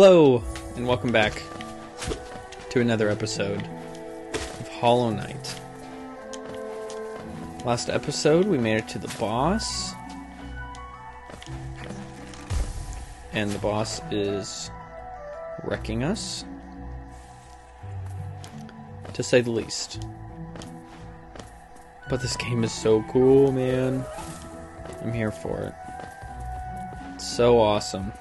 Hello, and welcome back to another episode of Hollow Knight. Last episode, we made it to the boss. And the boss is wrecking us. To say the least. But this game is so cool, man. I'm here for it. It's so awesome.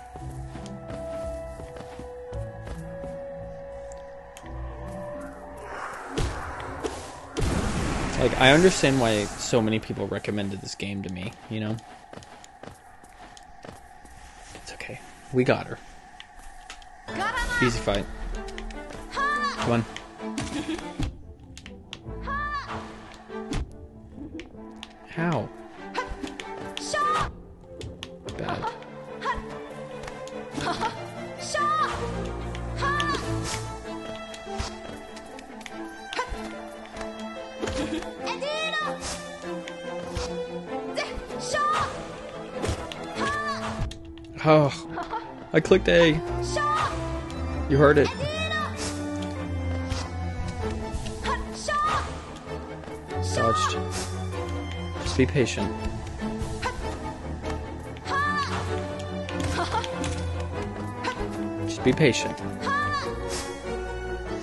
Like, I understand why so many people recommended this game to me, you know? It's okay. We got her. Easy fight. Come on. How? Oh, I clicked A. You heard it. Dodged. Just be patient. Just be patient.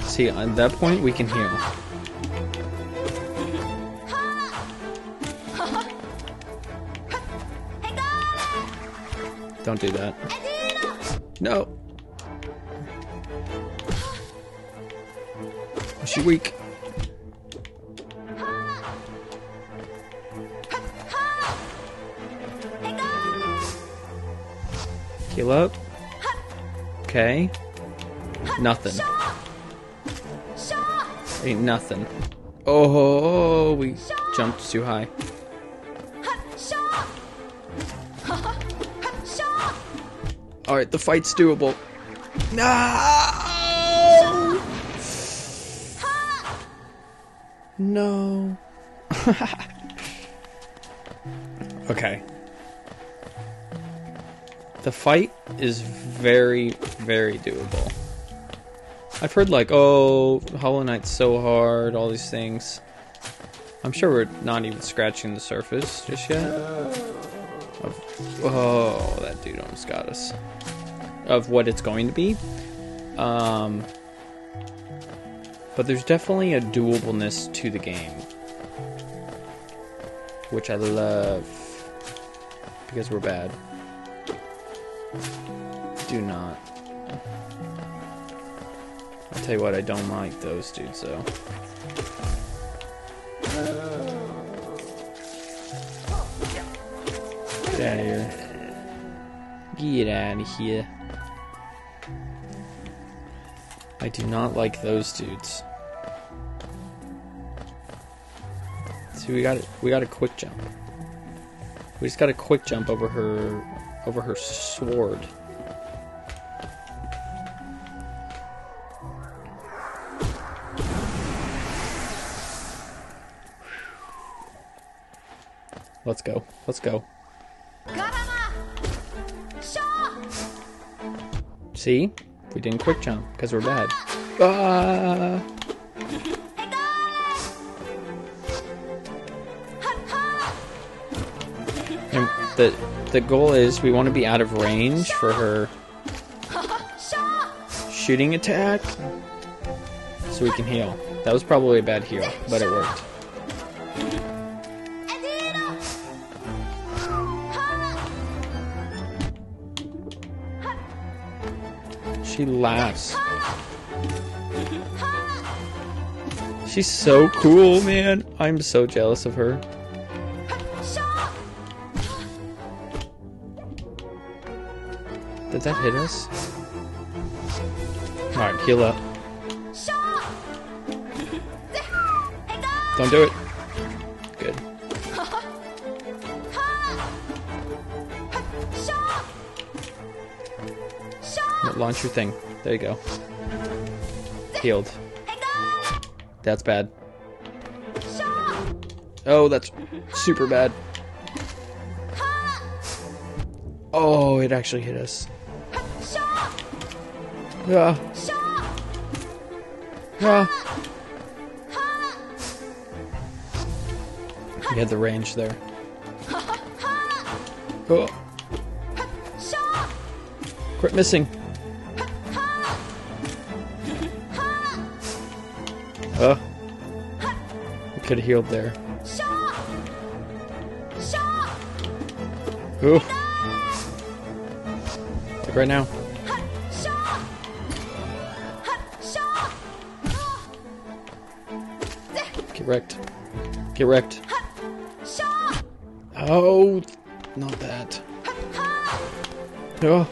See, at that point, we can heal. Don't do that. No. Is she weak? Heal up. Okay. Nothing. Ain't nothing. Oh, we jumped too high. Alright, the fight's doable. No! No. okay. The fight is very, very doable. I've heard like, oh, Hollow Knight's so hard, all these things. I'm sure we're not even scratching the surface just yet. Oh, that dude almost got us. Of what it's going to be. Um, but there's definitely a doableness to the game. Which I love. Because we're bad. Do not. I'll tell you what, I don't like those dudes though. Get out of here. Get out of here. I do not like those dudes. See, we got it we got a quick jump. We just got a quick jump over her over her sword. Let's go. Let's go. See? We didn't quick jump because we're bad. Ah! And the the goal is we want to be out of range for her shooting attack so we can heal. That was probably a bad heal, but it worked. She laughs. She's so cool, man. I'm so jealous of her. Did that hit us? Alright, heal up. Don't do it. Launch your thing. There you go. Healed. That's bad. Oh, that's super bad. Oh, it actually hit us. Yeah. Yeah. You had the range there. Oh. Quit missing. Could have healed there. Oh. Like right now. Get wrecked. Get wrecked. Oh, not that. Oh.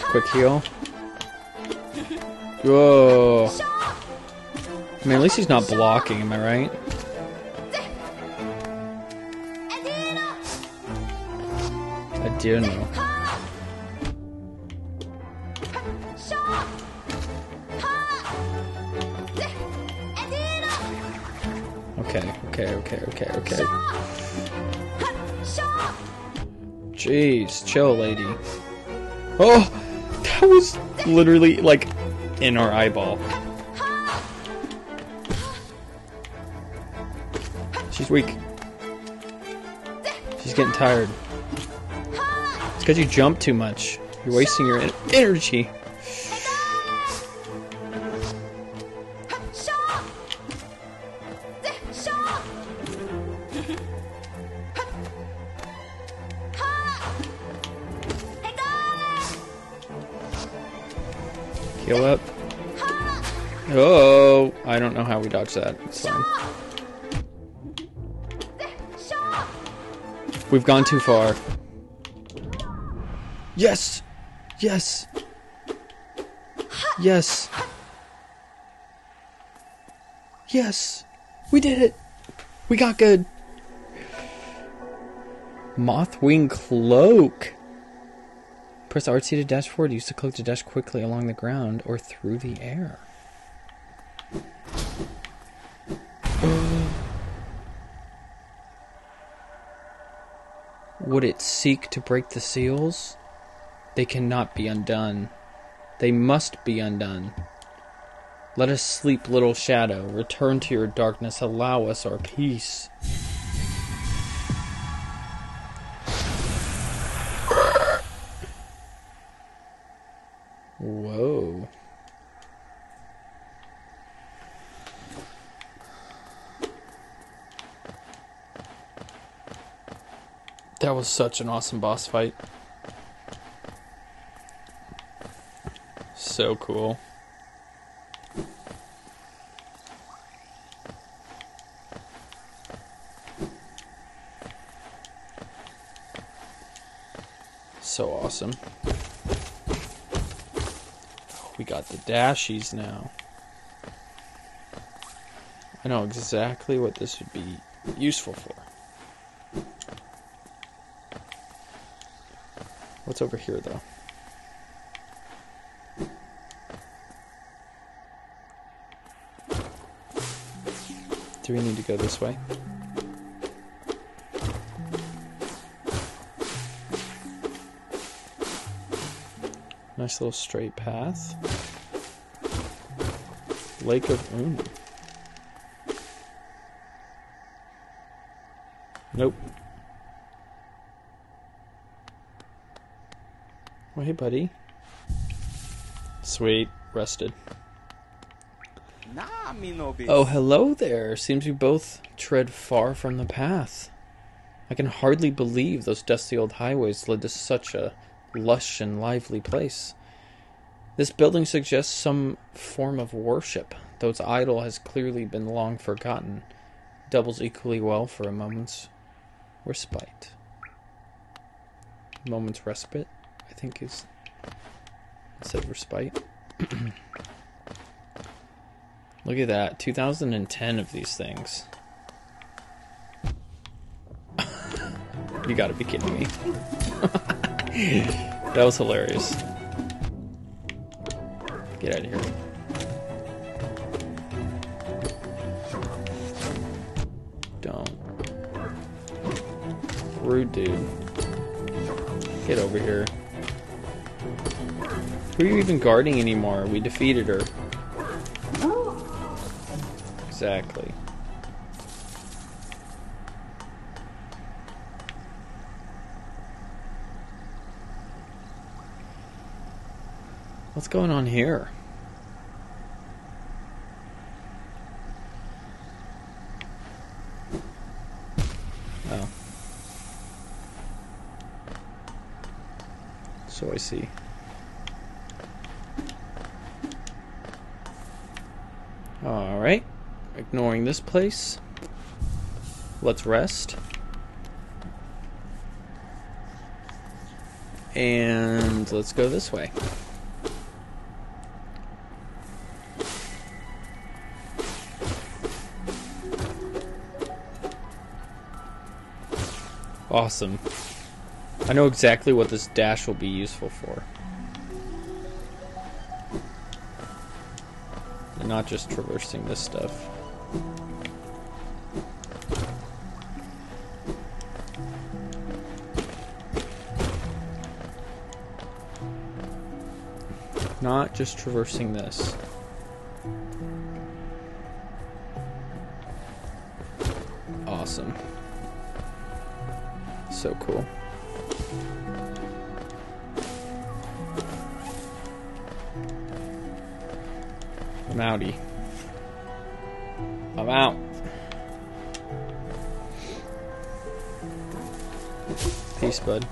Quick heal. Whoa. I mean, at least he's not blocking, am I right? I do know. Okay, okay, okay, okay, okay. Jeez, chill, lady. Oh, that was literally like in our eyeball. She's weak. She's getting tired. It's because you jump too much. You're wasting your en- energy. Don't know how we dodge that. It's fine. We've gone too far. Yes! Yes! Yes! Yes! We did it! We got good! Mothwing Cloak! Press RT to dash forward. Use the cloak to dash quickly along the ground or through the air. Would it seek to break the seals? They cannot be undone. They must be undone. Let us sleep, little shadow. Return to your darkness. Allow us our peace. That was such an awesome boss fight. So cool. So awesome. We got the dashies now. I know exactly what this would be useful for. What's over here, though? Do we need to go this way? Nice little straight path. Lake of Unu. Nope. Oh, hey, buddy. Sweet. Rested. Nah, me no bitch. Oh, hello there. Seems we both tread far from the path. I can hardly believe those dusty old highways led to such a lush and lively place. This building suggests some form of worship, though its idol has clearly been long forgotten. Doubles equally well for a moment's respite. Moment's respite, I think is instead of respite. Look at that, 2010 of these things. you gotta be kidding me. that was hilarious. Get out of here. Don't. Rude dude. Get over here. Who are you even guarding anymore? We defeated her. Exactly. What's going on here? Oh. So I see. Alright. Ignoring this place. Let's rest. And let's go this way. Awesome. I know exactly what this dash will be useful for. And not just traversing this stuff. Not just traversing this. Awesome. So cool. I'm outie. Out. Peace, bud.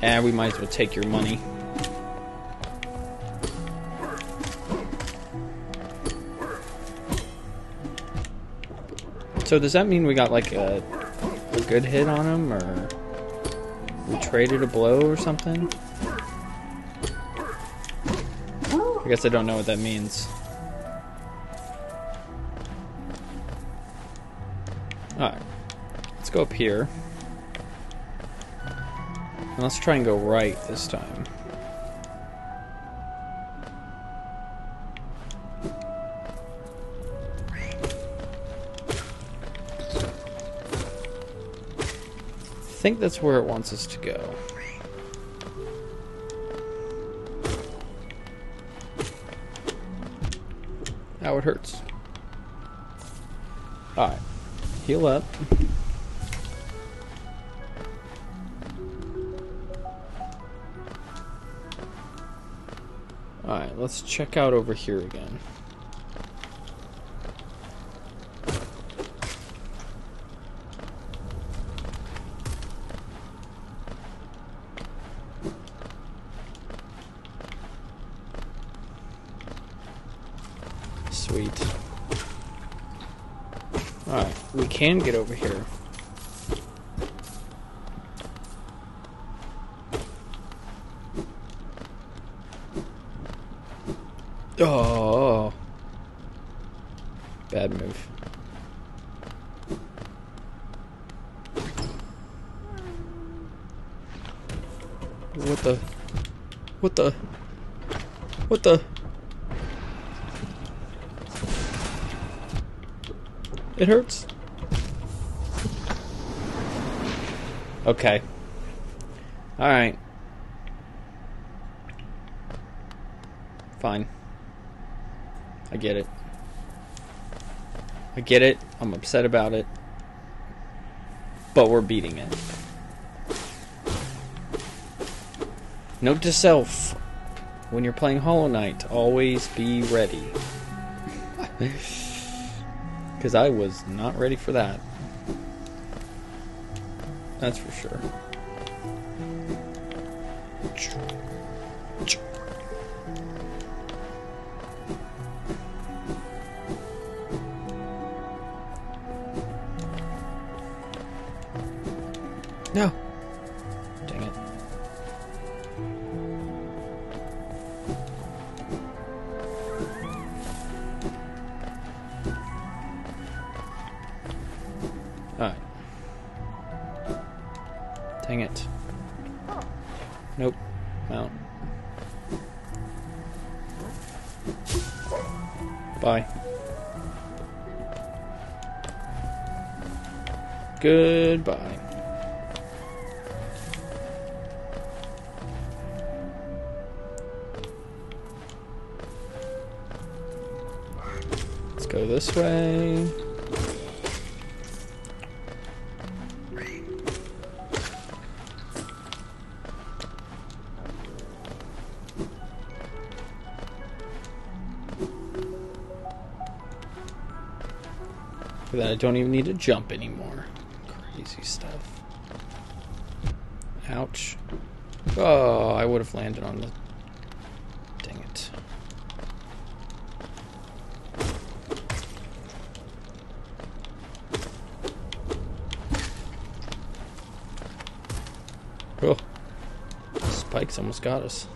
And we might as well take your money. So does that mean we got like a, a good hit on him, or we traded a blow or something? I guess I don't know what that means. Go up here. And let's try and go right this time. I think that's where it wants us to go. Now it hurts. Alright. Heal up. Let's check out over here again. Sweet. Alright, we can get over here. It hurts. Okay. Alright. Fine. I get it. I get it. I'm upset about it. But we're beating it. Note to self. When you're playing Hollow Knight, always be ready. Because I was not ready for that. That's for sure. Goodbye. Let's go this way. Then I don't even need to jump anymore. Stuff. Ouch. Oh, I would have landed on the. Dang it. Oh. Spikes almost got us.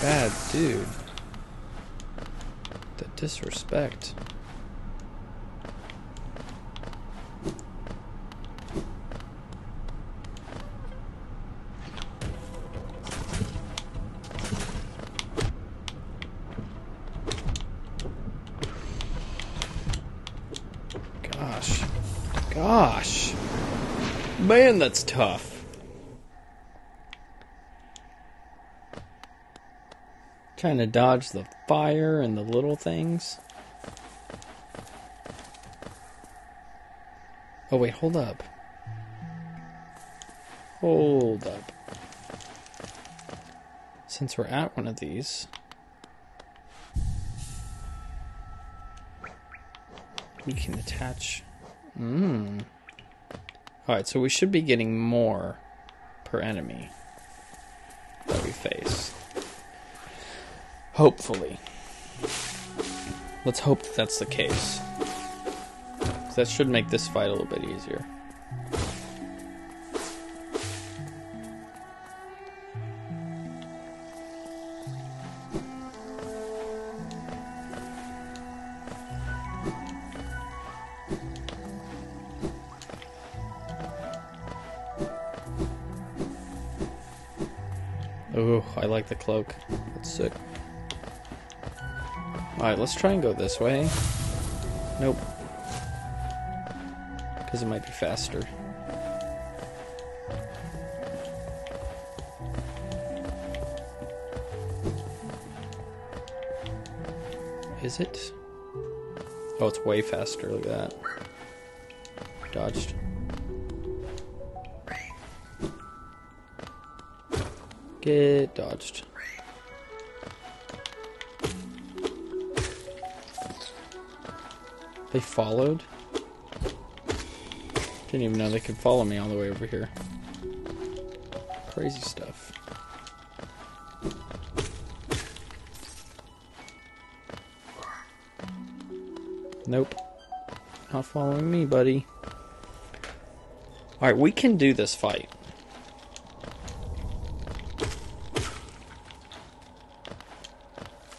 Bad dude. The disrespect. Gosh. Gosh. Man, that's tough. Trying to dodge the fire and the little things. Oh, wait, hold up. Hold up. Since we're at one of these, we can attach. Mmm. Alright, so we should be getting more per enemy that we face. Hopefully. Let's hope that that's the case. That should make this fight a little bit easier. Ooh, I like the cloak. That's sick. Alright, let's try and go this way. Nope. Because it might be faster. Is it? Oh, it's way faster. Look at that. Dodged. Get dodged. They followed? Didn't even know they could follow me all the way over here. Crazy stuff. Nope. Not following me, buddy. Alright, we can do this fight.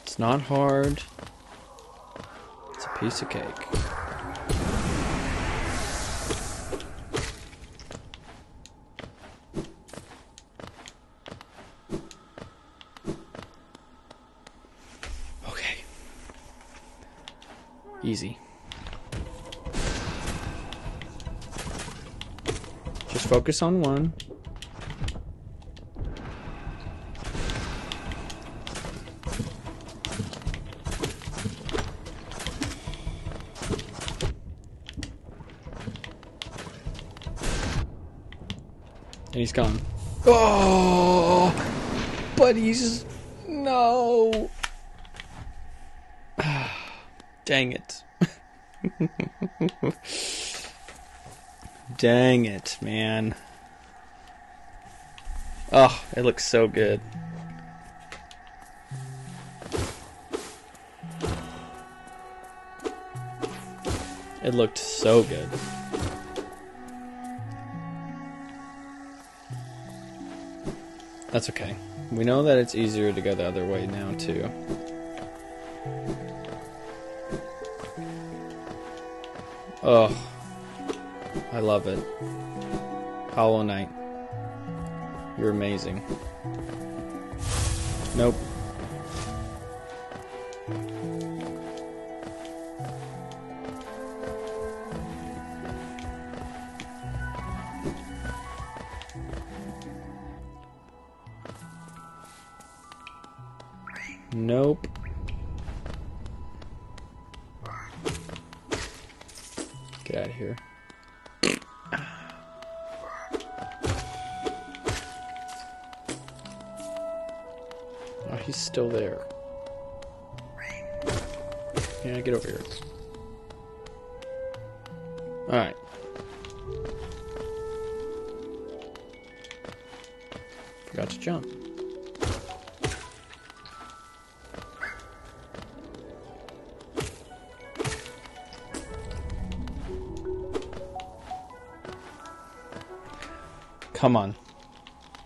It's not hard. It's a piece of cake. Okay. Easy. Just focus on one. And he's gone. Oh, but he's no. Dang it. Dang it, man. Oh, it looks so good. It looked so good. That's okay. We know that it's easier to go the other way now, too. Oh, I love it. Hollow Knight. You're amazing. Nope. Nope. Get out of here. Oh, he's still there. Yeah, get over here. Alright. Forgot to jump. Come on.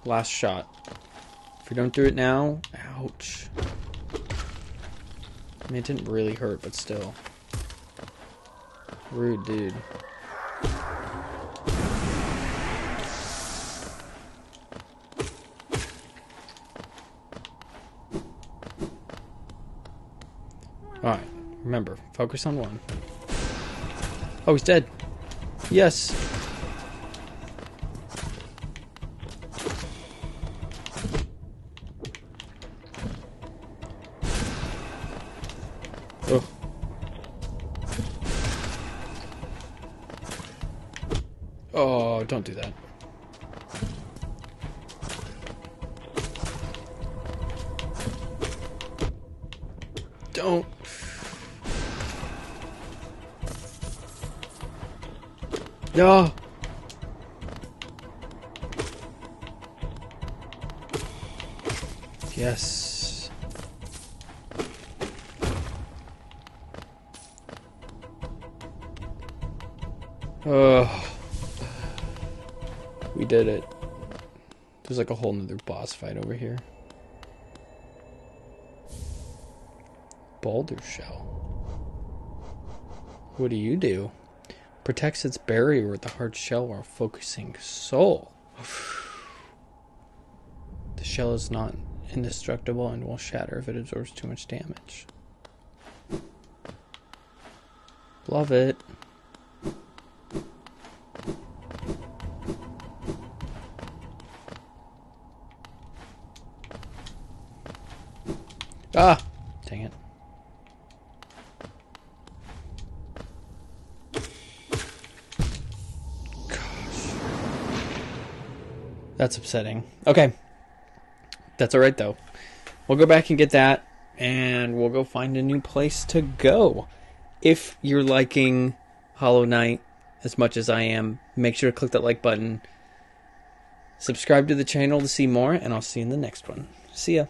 Last shot. If we don't do it now, ouch. I mean, it didn't really hurt, but still. Rude dude. Alright, remember, focus on one. Oh, he's dead. Yes. Don't do that. Don't. No. Yes. Oh. We did it. There's like a whole nother boss fight over here. Boulder shell. What do you do? Protects its barrier with the hard shell while focusing soul. The shell is not indestructible and will shatter if it absorbs too much damage. Love it. Ah! Dang it. Gosh. That's upsetting. Okay. That's alright though. We'll go back and get that, and we'll go find a new place to go. If you're liking Hollow Knight as much as I am, make sure to click that like button. Subscribe to the channel to see more, and I'll see you in the next one. See ya.